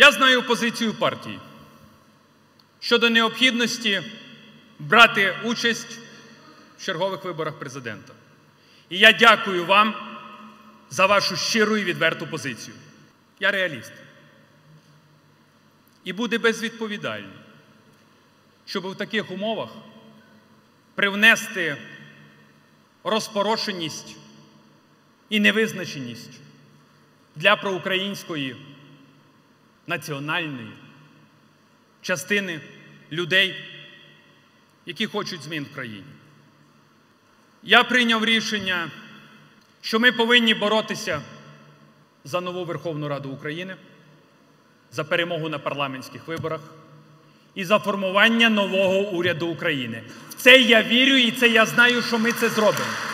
Я знаю позицію партії щодо необхідності брати участь в чергових виборах президента. І я дякую вам за вашу щиру і відверту позицію. Я реаліст. І буде безвідповідально, щоб в таких умовах привнести розпорошеність і невизначеність для проукраїнської національної частини людей, які хочуть змін в країні. Я прийняв рішення, що ми повинні боротися за нову Верховну Раду України, за перемогу на парламентських виборах і за формування нового уряду України. В це я вірю і це я знаю, що ми це зробимо.